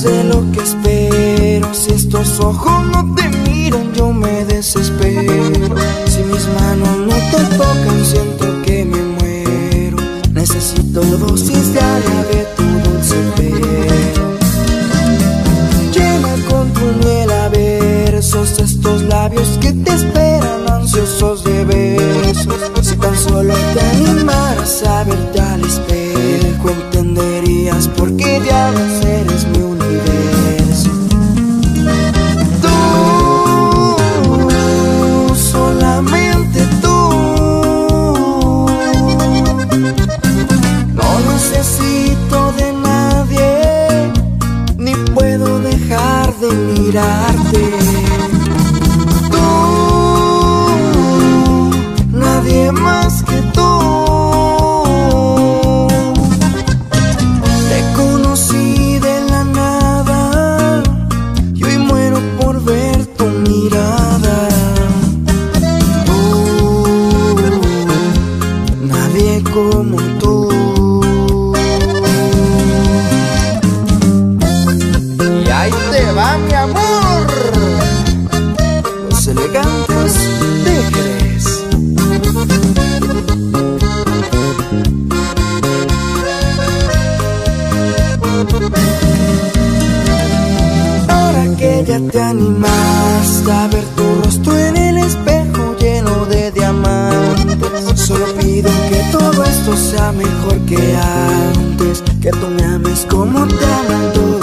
de lo que espero. Si estos ojos no te miran, yo me desespero. Si mis manos no te tocan, siento que me muero. Necesito dosis de diaria de tu dulce pelo. Llena con tu miel a versos estos labios que te esperan va mi amor. Los elegantes Jerez. Ahora que ya te animaste a ver tu rostro en el espejo lleno de diamantes Solo pido que todo esto sea mejor que antes Que tú me ames como te aman todos